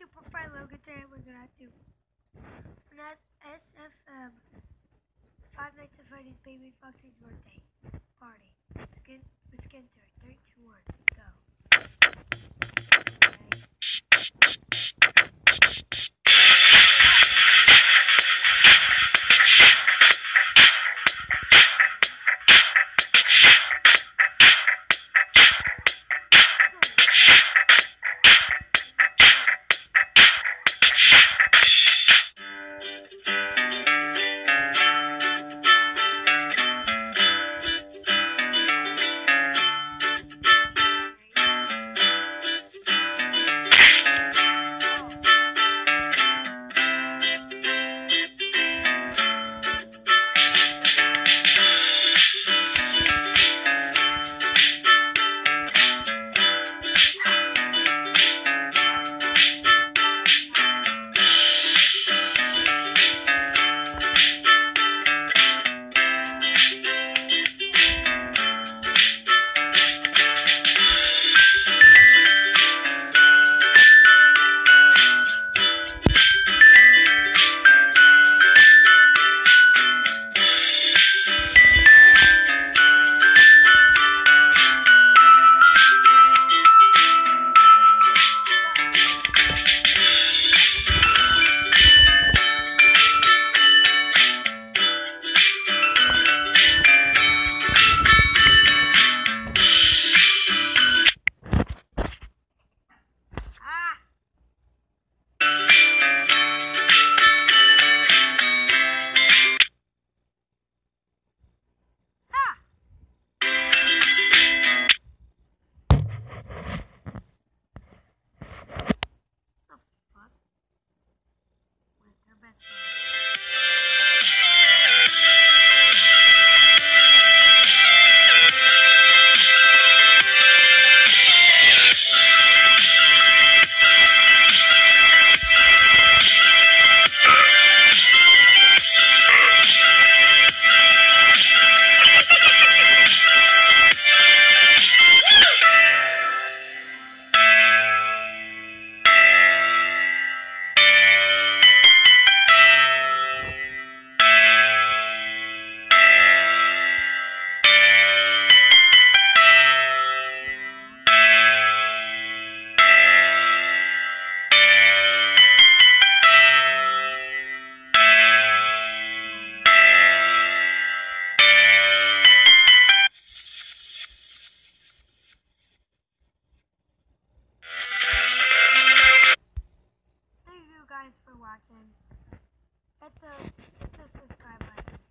Super Logo today we're gonna do an SFM Five Nights at Freddy's Baby Foxy's birthday party. With guys for watching. Hit the, hit the subscribe button.